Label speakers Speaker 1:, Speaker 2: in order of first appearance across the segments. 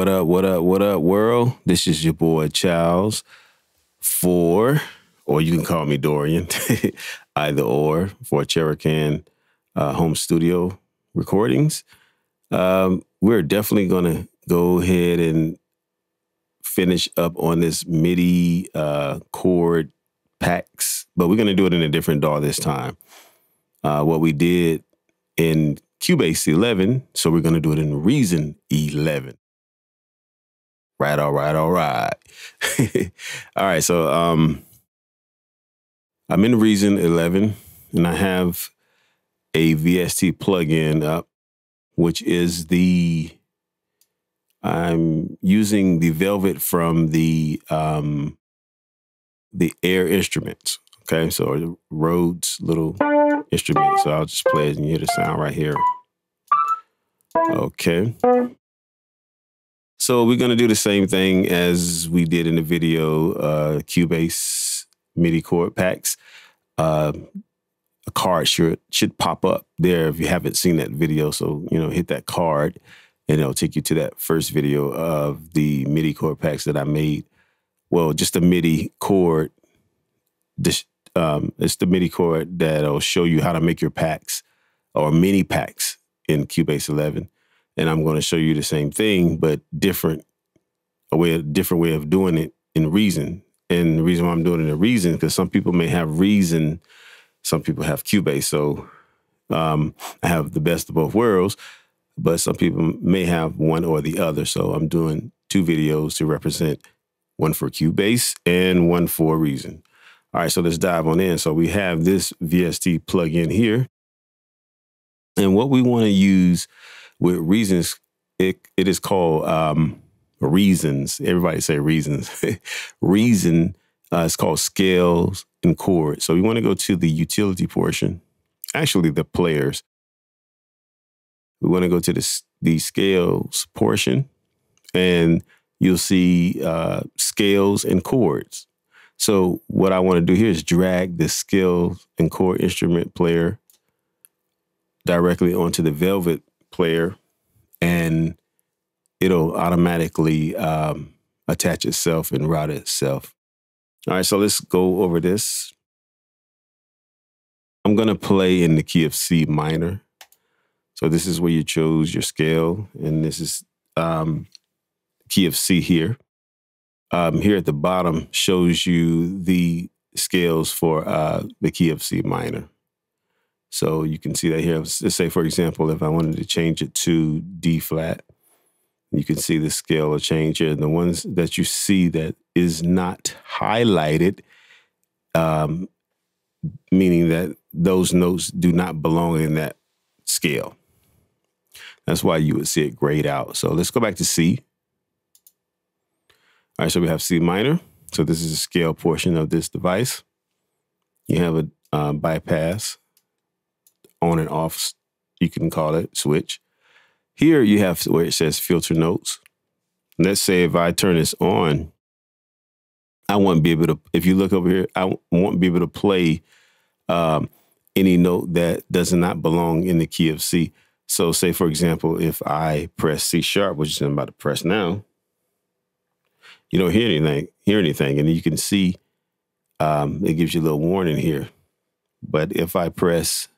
Speaker 1: What up, what up, what up, world? This is your boy Charles for, or you can call me Dorian, either or, for Cherokan uh, Home Studio Recordings. Um, we're definitely going to go ahead and finish up on this MIDI uh, chord packs, but we're going to do it in a different DAW this time. Uh, what we did in Cubase 11, so we're going to do it in Reason 11. Right, all right, all right. all right, so um I'm in Reason 11 and I have a VST plugin up, which is the I'm using the Velvet from the um the Air Instruments. Okay, so Rhodes little instrument. So I'll just play it and you hear the sound right here. Okay. So we're going to do the same thing as we did in the video, uh, Cubase MIDI chord packs. Uh, a card should, should pop up there if you haven't seen that video. So, you know, hit that card and it'll take you to that first video of the MIDI chord packs that I made. Well, just a MIDI chord. This, um, it's the MIDI chord that'll show you how to make your packs or mini packs in Cubase 11 and I'm going to show you the same thing, but different, a way, a different way of doing it in Reason. And the reason why I'm doing it in Reason because some people may have Reason, some people have Cubase. So um, I have the best of both worlds, but some people may have one or the other. So I'm doing two videos to represent one for Cubase and one for Reason. All right, so let's dive on in. So we have this VST plugin here. And what we want to use with reasons, it it is called um, reasons. Everybody say reasons. Reason uh, it's called scales and chords. So we want to go to the utility portion. Actually, the players. We want to go to the the scales portion, and you'll see uh, scales and chords. So what I want to do here is drag the scales and chord instrument player directly onto the Velvet player and it'll automatically um, attach itself and route itself. All right, so let's go over this. I'm going to play in the key of C minor. So this is where you chose your scale, and this is um, key of C here. Um, here at the bottom shows you the scales for uh, the key of C minor. So you can see that here. Let's say, for example, if I wanted to change it to D flat, you can see the scale of change here. The ones that you see that is not highlighted, um, meaning that those notes do not belong in that scale. That's why you would see it grayed out. So let's go back to C. All right, so we have C minor. So this is the scale portion of this device. You have a uh, bypass on and off, you can call it switch. Here you have where it says filter notes. Let's say if I turn this on, I won't be able to, if you look over here, I won't be able to play um, any note that does not belong in the key of C. So say, for example, if I press C sharp, which is I'm about to press now, you don't hear anything, hear anything. And you can see um, it gives you a little warning here. But if I press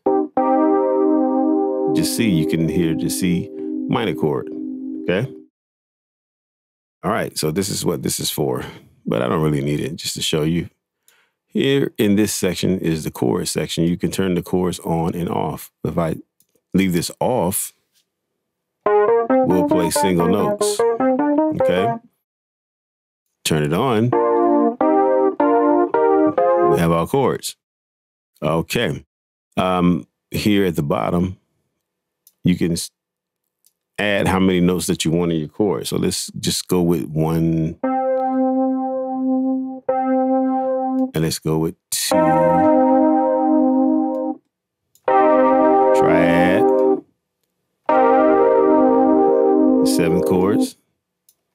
Speaker 1: just C, you can hear the C minor chord. Okay. All right. So this is what this is for, but I don't really need it just to show you. Here in this section is the chorus section. You can turn the chorus on and off. If I leave this off, we'll play single notes. Okay. Turn it on. We have our chords. Okay. Um, here at the bottom, you can add how many notes that you want in your chord. So let's just go with one. And let's go with two. Triad. Seven chords.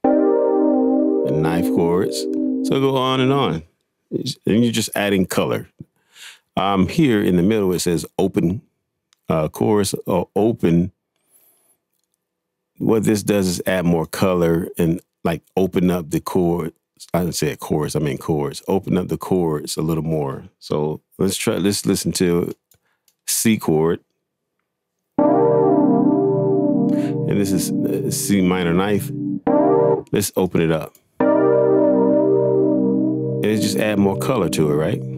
Speaker 1: And ninth chords. So go on and on. And you're just adding color. Um, here in the middle, it says open uh, chorus uh, open what this does is add more color and like open up the chords. I didn't say chords, I mean chords. Open up the chords a little more. So let's try, let's listen to C chord. And this is uh, C minor ninth. Let's open it up. And it just add more color to it, right?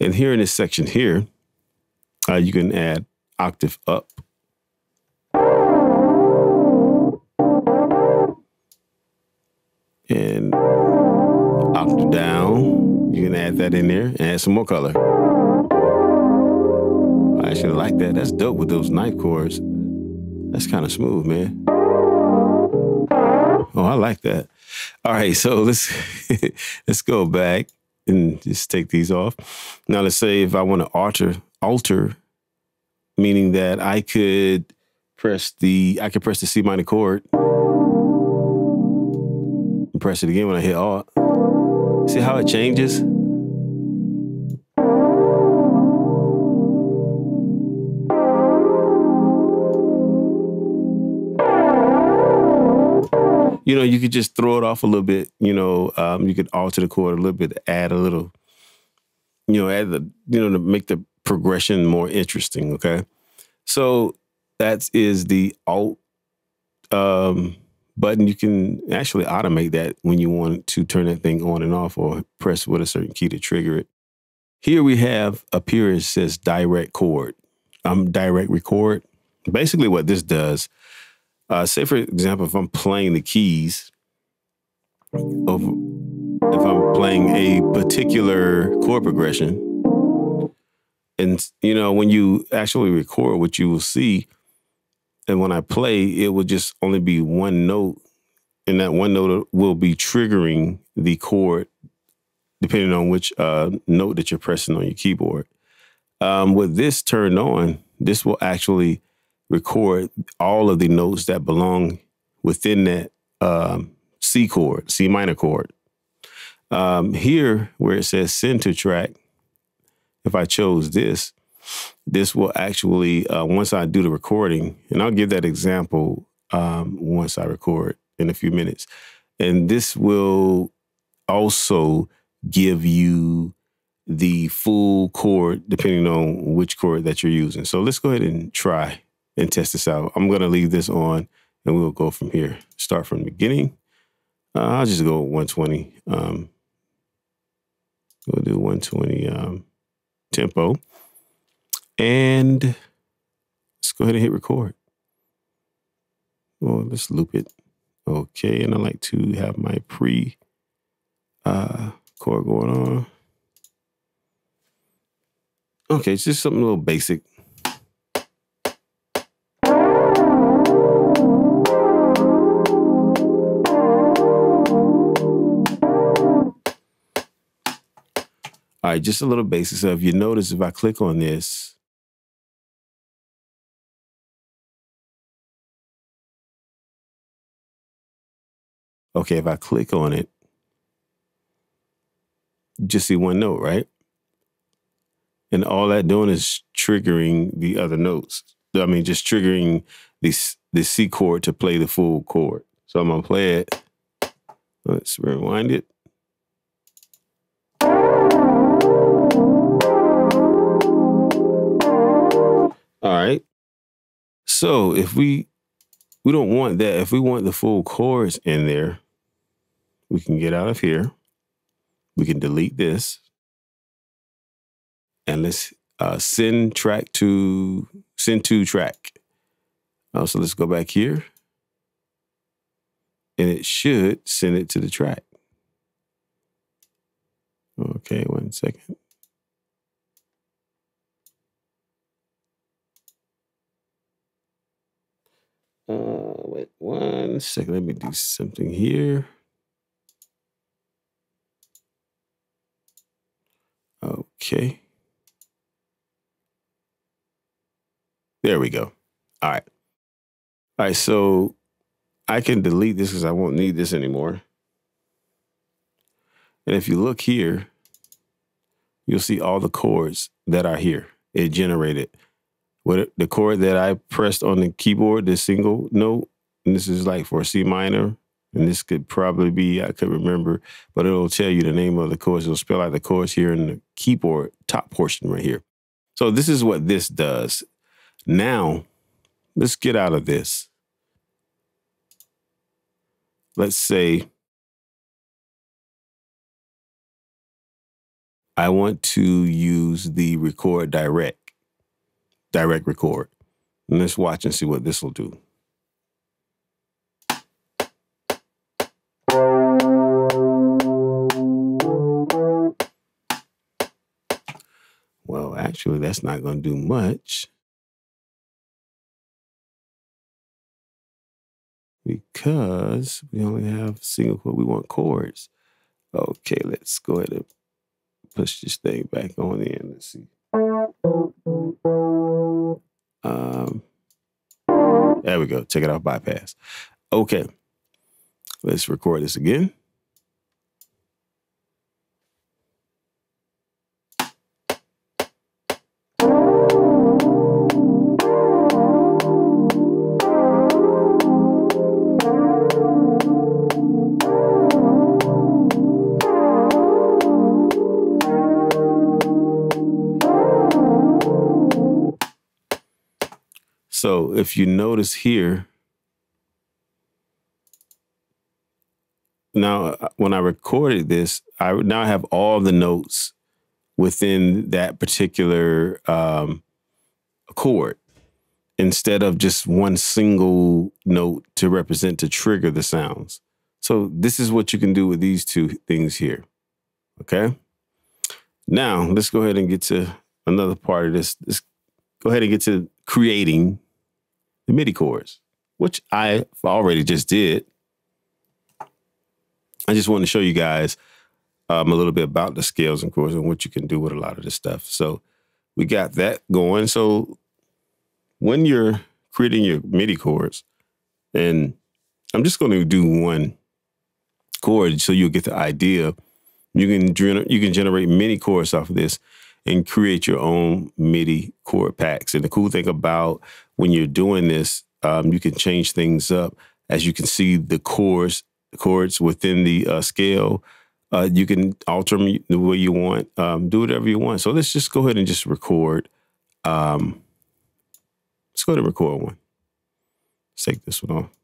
Speaker 1: And here in this section here, uh, you can add octave up. And octave down. You can add that in there and add some more color. I actually like that. That's dope with those knife chords. That's kind of smooth, man. Oh, I like that. All right, so let's let's go back and just take these off. Now let's say if I want to alter alter, meaning that I could press the I could press the C minor chord. and Press it again when I hit Alt. See how it changes? You know, you could just throw it off a little bit. You know, um, you could alter the chord a little bit, add a little, you know, add the, you know, to make the progression more interesting. Okay, so that is the alt um, button. You can actually automate that when you want to turn that thing on and off, or press with a certain key to trigger it. Here we have up here it says direct chord. I'm um, direct record. Basically, what this does uh, say, for example, if I'm playing the keys of if I'm playing a particular chord progression, and you know, when you actually record, what you will see, and when I play, it will just only be one note, and that one note will be triggering the chord, depending on which uh, note that you're pressing on your keyboard. Um, with this turned on, this will actually record all of the notes that belong within that um, C chord, C minor chord. Um, here, where it says send to track, if I chose this, this will actually, uh, once I do the recording, and I'll give that example um, once I record in a few minutes, and this will also give you the full chord depending on which chord that you're using. So let's go ahead and try and test this out. I'm going to leave this on and we'll go from here. Start from the beginning. Uh, I'll just go 120. Um, we'll do 120 um, tempo. And let's go ahead and hit record. Well, let's loop it. Okay, and I like to have my pre uh, chord going on. Okay, it's just something a little basic. All right, just a little basic. So if you notice, if I click on this, okay, if I click on it, just see one note, right? And all that doing is triggering the other notes. I mean, just triggering this the C chord to play the full chord. So I'm gonna play it. Let's rewind it. All right. So if we we don't want that, if we want the full chords in there, we can get out of here. We can delete this. And let's uh, send track to send to track. Uh, so let's go back here. And it should send it to the track. Okay, one second. Uh, wait one second. Let me do something here. Okay. There we go. All right. All right. So I can delete this because I won't need this anymore. And if you look here, you'll see all the chords that are here. It generated what the chord that I pressed on the keyboard, the single note, and this is like for C minor, and this could probably be I could remember, but it'll tell you the name of the chords. It'll spell out the chords here in the keyboard top portion right here. So this is what this does. Now, let's get out of this. Let's say I want to use the record direct, direct record. And let's watch and see what this will do. Well, actually, that's not going to do much. Because we only have single chord. We want chords. Okay, let's go ahead and push this thing back on in. Let's see. Um, there we go. Take it off bypass. Okay. Let's record this again. If you notice here, now uh, when I recorded this, I now have all the notes within that particular um, chord instead of just one single note to represent to trigger the sounds. So this is what you can do with these two things here. Okay. Now let's go ahead and get to another part of this. Let's go ahead and get to creating the MIDI chords, which I already just did. I just want to show you guys um, a little bit about the scales and chords and what you can do with a lot of this stuff. So we got that going. So when you're creating your MIDI chords, and I'm just going to do one chord so you'll get the idea. You can you can generate many chords off of this and create your own MIDI chord packs. And the cool thing about when you're doing this, um, you can change things up. As you can see, the chords chords within the uh, scale, uh, you can alter them the way you want, um, do whatever you want. So let's just go ahead and just record. Um, let's go ahead and record one. Let's take this one off.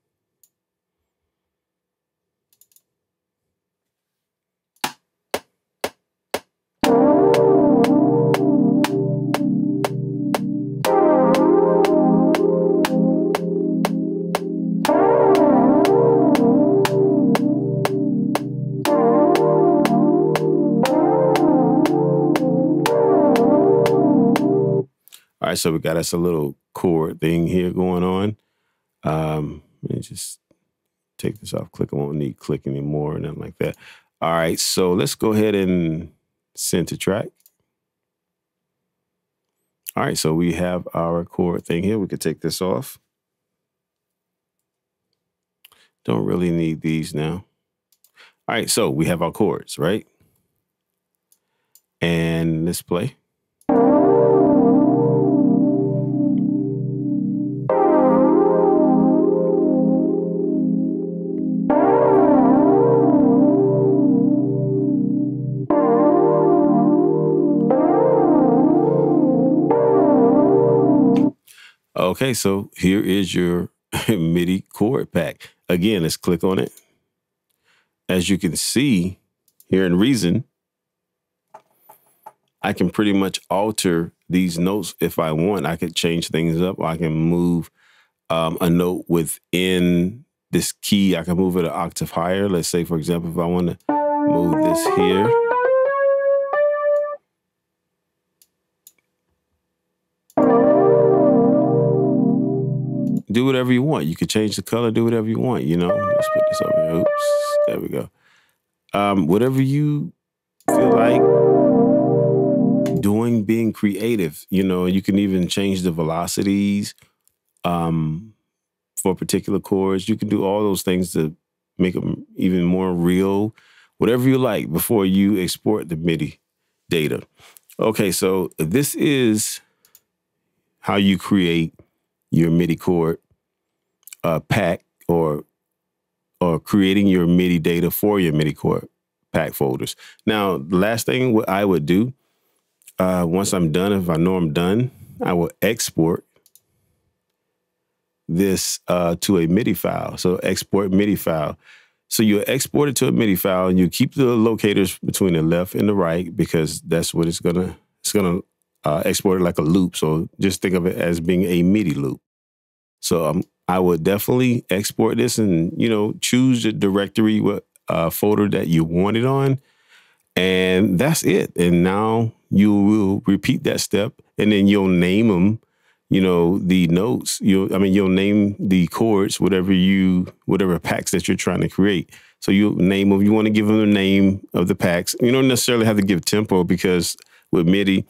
Speaker 1: Right, so we got us a little chord thing here going on. Um, let me just take this off. Click. I won't need click anymore, nothing like that. All right, so let's go ahead and send to track. All right, so we have our chord thing here. We could take this off. Don't really need these now. All right, so we have our chords, right? And let's play. Okay, so here is your MIDI chord pack. Again, let's click on it. As you can see here in Reason, I can pretty much alter these notes if I want. I could change things up. I can move um, a note within this key. I can move it an octave higher. Let's say, for example, if I want to move this here. Do whatever you want. You can change the color, do whatever you want. You know, let's put this over here. Oops, there we go. Um, whatever you feel like doing, being creative. You know, you can even change the velocities um, for particular chords. You can do all those things to make them even more real. Whatever you like before you export the MIDI data. Okay, so this is how you create your MIDI chord uh, pack or or creating your MIDI data for your MIDI chord pack folders. Now, the last thing what I would do uh, once I'm done, if I know I'm done, I will export this uh, to a MIDI file. So export MIDI file. So you export it to a MIDI file and you keep the locators between the left and the right because that's what it's gonna it's gonna uh, export it like a loop. So just think of it as being a MIDI loop. So um, I would definitely export this and you know choose the directory what uh, folder that you want it on, and that's it. And now you will repeat that step, and then you'll name them you know the notes. You'll, i mean you'll name the chords whatever you whatever packs that you're trying to create. So you name them you want to give them the name of the packs. You don't necessarily have to give tempo because with midi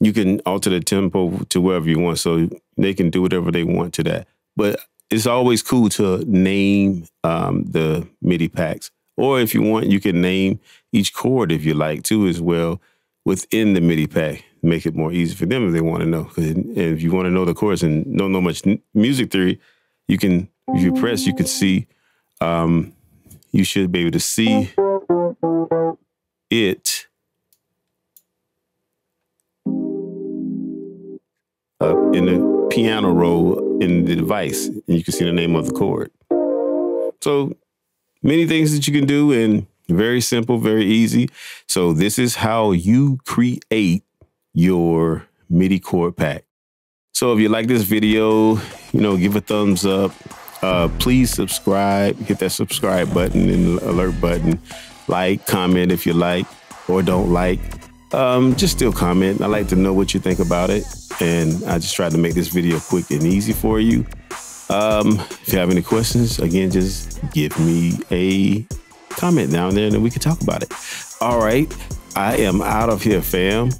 Speaker 1: you can alter the tempo to wherever you want. So they can do whatever they want to that. But it's always cool to name um, the midi packs or if you want you can name each chord if you like too as well within the midi pack make it more easy for them if they want to know. And if you want to know the chords and don't know much music theory, you can, if you press, you can see, um, you should be able to see it up in the piano roll in the device, and you can see the name of the chord. So many things that you can do and very simple, very easy. So this is how you create your MIDI chord pack. So if you like this video, you know, give a thumbs up. Uh, please subscribe, hit that subscribe button and alert button. Like, comment if you like or don't like. Um, just still comment. I like to know what you think about it. And I just tried to make this video quick and easy for you. Um, if you have any questions, again, just give me a comment down there and we can talk about it. All right. I am out of here, fam.